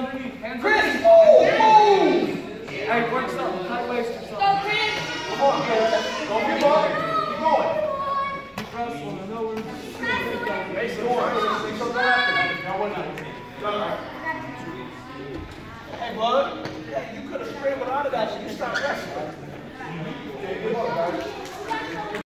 Chris, move! Hey, break Come on, Keep going. Keep going. Hey, something Now one night. Hey, bud. Yeah, you could have scrambled out of that. You stopped wrestling.